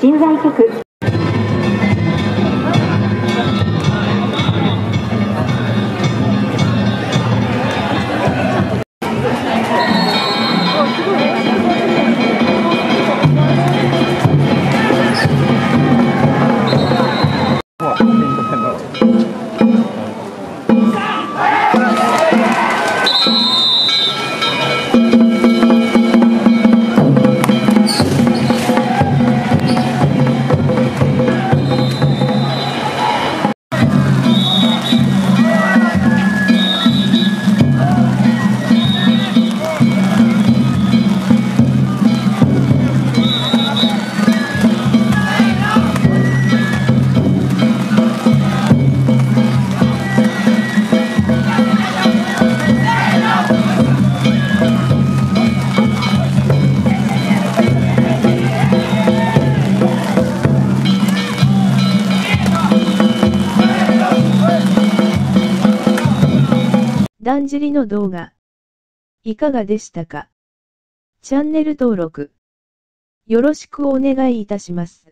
新在局。だんじりの動画。いかがでしたか？チャンネル登録。よろしくお願いいたします。